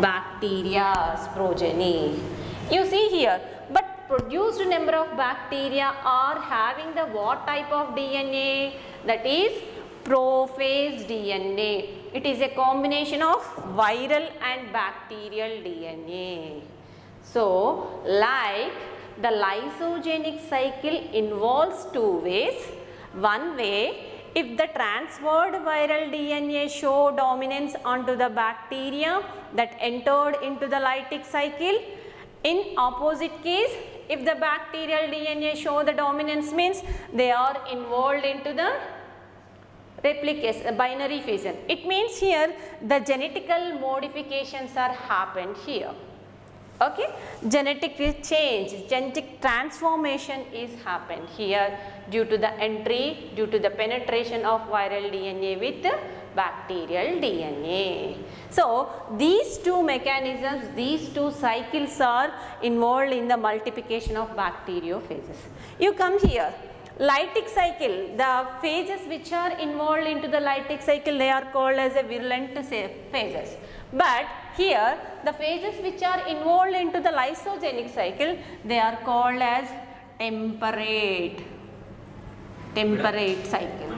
bacteria's progeny. You see here, but produced number of bacteria are having the what type of DNA? That is prophage DNA. It is a combination of viral and bacterial DNA. So, like the lysogenic cycle involves two ways. One way, if the transferred viral DNA show dominance onto the bacteria that entered into the lytic cycle. In opposite case, if the bacterial DNA show the dominance means they are involved into the replication, binary fission. It means here the genetical modifications are happened here. Okay, genetic change, genetic transformation is happened here due to the entry, due to the penetration of viral DNA with bacterial DNA. So, these two mechanisms, these two cycles are involved in the multiplication of bacteriophages. You come here, lytic cycle, the phages which are involved into the lytic cycle, they are called as a virulent phages. But here the phages which are involved into the lysogenic cycle, they are called as temperate, temperate cycle.